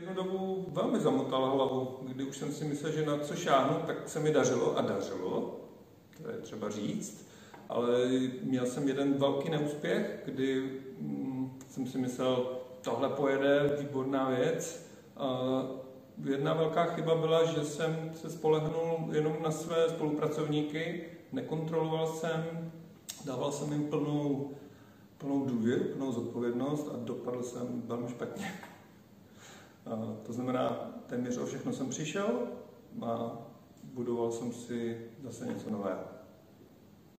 Jednu dobu velmi zamotal hlavu, kdy už jsem si myslel, že na co šáhnu, tak se mi dařilo a dařilo, to je třeba říct, ale měl jsem jeden velký neúspěch, kdy mm, jsem si myslel, tohle pojede, výborná věc. A jedna velká chyba byla, že jsem se spolehnul jenom na své spolupracovníky, nekontroloval jsem, dával jsem jim plnou, plnou důvěru, plnou zodpovědnost a dopadl jsem velmi špatně. To znamená, téměř o všechno jsem přišel a budoval jsem si zase něco nového.